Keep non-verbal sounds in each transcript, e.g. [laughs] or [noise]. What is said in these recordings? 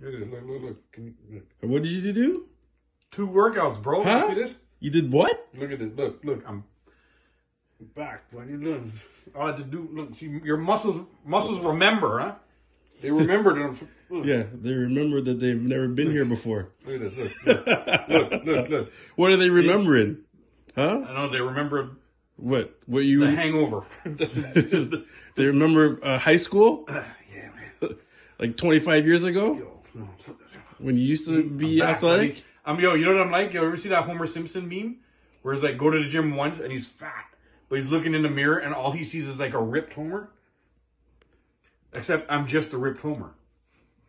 Look at this. Look, look, look. Can you, look. What did you do? Two workouts, bro. Huh? You see this? You did what? Look at this. Look, look. I'm back. What you doing? All I had to do. Look, see, your muscles, muscles remember, huh? They remembered them. Look, Yeah, they remember that they've never been here before. Look at this. Look, look, look, look, look. [laughs] What are they remembering? Huh? I know they remember What? What you? the hangover. [laughs] [laughs] they remember uh, high school, yeah, man. like 25 years ago, Yo, when you used to be I'm athletic. buddy. I'm yo, you know what I'm like? You ever see that Homer Simpson meme? Where he's like, go to the gym once and he's fat, but he's looking in the mirror and all he sees is like a ripped Homer. Except I'm just a ripped Homer.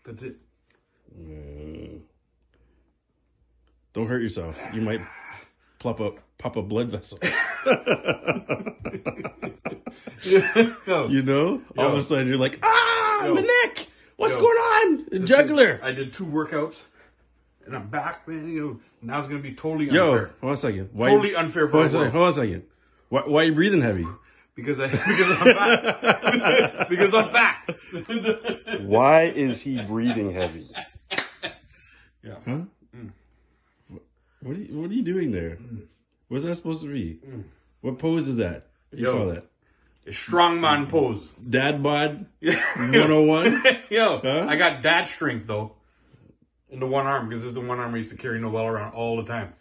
That's it. Uh, don't hurt yourself. You might plop up, pop a blood vessel. [laughs] [laughs] Yo, you know, all of a sudden you're like, ah, Yo. my neck. What's Yo. going on? A jugular. I did two workouts and I'm back, man. You know, now it's gonna be totally unfair. Yo, unfair. hold on a second. Why? Totally unfair for hold on a second. Hold on a second. Why, why are you breathing heavy? Because I [laughs] because I'm fat. [laughs] because I'm fat. Why is he breathing heavy? [laughs] yeah. Huh? Mm. What are you, what are you doing there? Mm. What's that supposed to be? Mm. What pose is that? What do you Yo. call that? A strongman pose. Dad bod [laughs] Yeah. 101? Yo, Huh? I got dad strength though. In the one arm, because this is the one arm I used to carry Noel around all the time.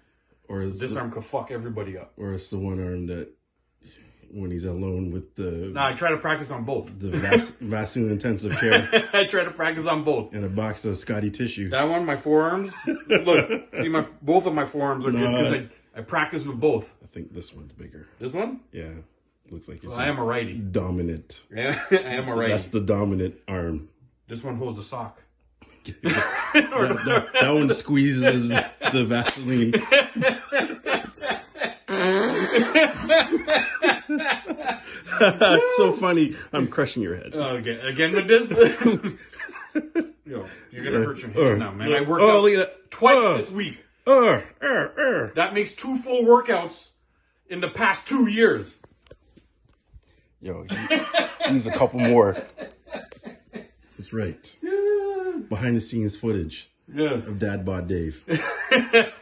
Or is This it, arm could fuck everybody up. or it's the one arm that when he's alone with the Nah, I try to practice on both. the vas- [laughs] Vaseline intensive care I try to practice on both. and a box of Scotty tissues. That one, my forearms. Look, see my both of my forearms are good No. because I, I practice with both. I think this one's bigger. This one, Yeah, looks like it's well, I am a righty. dominant. Yeah, [laughs] I am a righty. That's the dominant arm. This one holds the sock. [laughs] That, that, that one squeezes the Vaseline. [laughs] it's so funny. I'm crushing your head. Okay, again with this. Yo, you're gonna hurt your Uh, hand now, man. I worked oh, out look at that. twice Uh, this week. uh, uh, uh. That makes two full workouts in the past two years. Yo, he needs a couple more. That's right. [laughs] Behind the scenes footage Yeah. of Dad Bod Dave. [laughs]